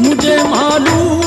मुझे मालूम